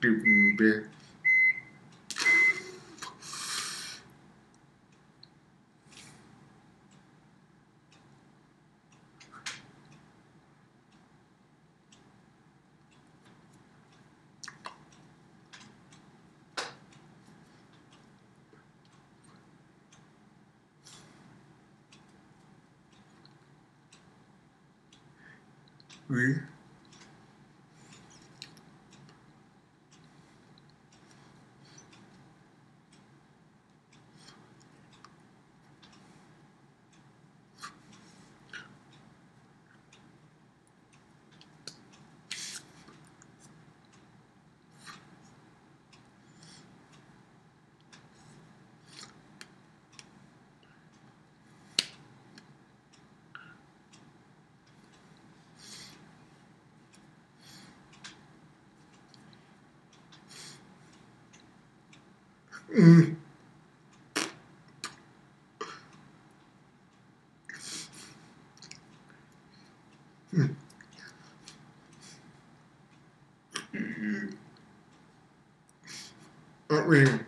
tìm về Oui. Mm. Mm. I mean,